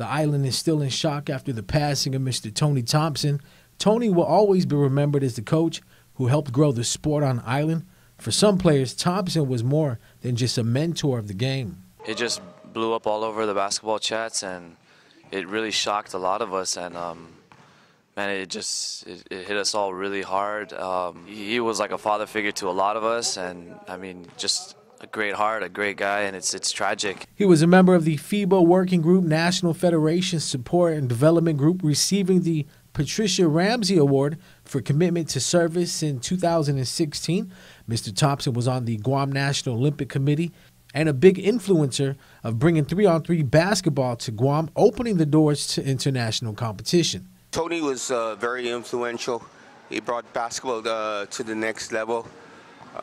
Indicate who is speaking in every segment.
Speaker 1: The island is still in shock after the passing of Mr. Tony Thompson. Tony will always be remembered as the coach who helped grow the sport on island. For some players, Thompson was more than just a mentor of the game.
Speaker 2: It just blew up all over the basketball chats, and it really shocked a lot of us. And um, man, it just it, it, hit us all really hard. Um, he was like a father figure to a lot of us, and I mean, just a great heart, a great guy, and it's it's tragic.
Speaker 1: He was a member of the FIBA Working Group National Federation Support and Development Group, receiving the Patricia Ramsey Award for commitment to service in 2016. Mr. Thompson was on the Guam National Olympic Committee and a big influencer of bringing three on three basketball to Guam, opening the doors to international competition.
Speaker 3: Tony was uh, very influential. He brought basketball uh, to the next level.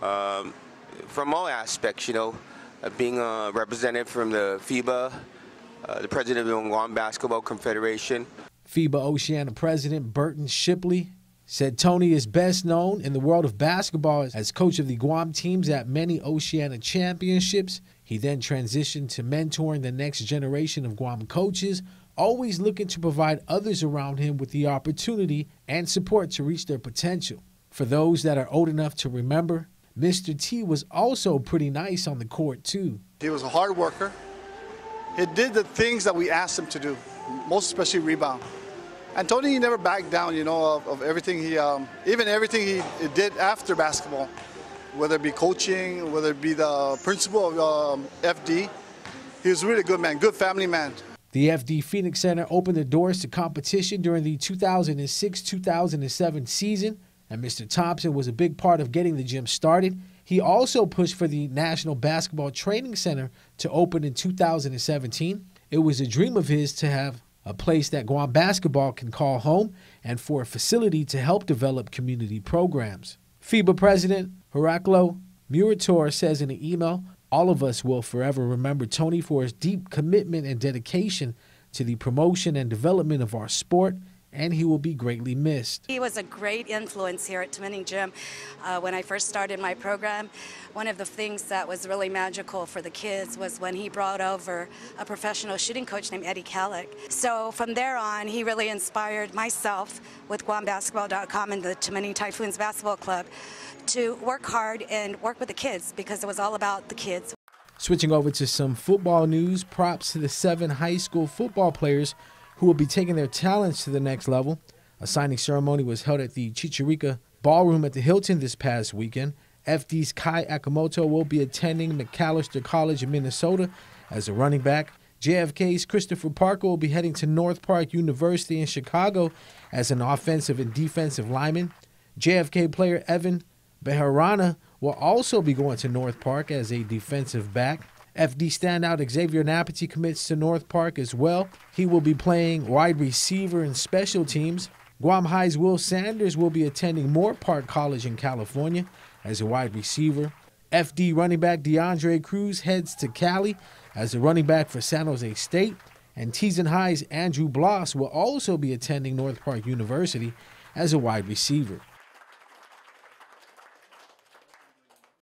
Speaker 3: Um, from all aspects, you know, uh, being a representative from the FIBA, uh, the president of the Guam Basketball Confederation.
Speaker 1: FIBA Oceania President Burton Shipley said Tony is best known in the world of basketball as coach of the Guam teams at many Oceania championships. He then transitioned to mentoring the next generation of Guam coaches, always looking to provide others around him with the opportunity and support to reach their potential. For those that are old enough to remember, Mr. T was also pretty nice on the court, too.
Speaker 4: He was a hard worker. He did the things that we asked him to do, most especially rebound. And Tony he never backed down, you know, of, of everything he, um, even everything he, he, did after basketball, whether it be coaching, whether it be the principal of um, FD. He was really good man, good family man.
Speaker 1: The FD Phoenix Center opened the doors to competition during the 2006 2007 season and Mr. Thompson was a big part of getting the gym started. He also pushed for the National Basketball Training Center to open in 2017. It was a dream of his to have a place that Guam basketball can call home and for a facility to help develop community programs. FIBA President Horacio Muratore says in an email, all of us will forever remember Tony for his deep commitment and dedication to the promotion and development of our sport and he will be greatly missed.
Speaker 5: He was a great influence here at Tamuning Gym. Uh, when I first started my program, one of the things that was really magical for the kids was when he brought over a professional shooting coach named Eddie Kallick. So from there on, he really inspired myself with GuamBasketball.com and the Tamuning Typhoons Basketball Club to work hard and work with the kids because it was all about the kids.
Speaker 1: Switching over to some football news, props to the seven high school football players who will be taking their talents to the next level. A signing ceremony was held at the Chichirica Ballroom at the Hilton this past weekend. FD's Kai Akamoto will be attending Macalester College in Minnesota as a running back. JFK's Christopher Parker will be heading to North Park University in Chicago as an offensive and defensive lineman. JFK player Evan Beharana will also be going to North Park as a defensive back. FD standout Xavier Napati commits to North Park as well. He will be playing wide receiver and special teams. Guam High's Will Sanders will be attending Moorpark College in California as a wide receiver. FD running back DeAndre Cruz heads to Cali as a running back for San Jose State. And Tiyan High's Andrew Bloss will also be attending North Park University as a wide receiver.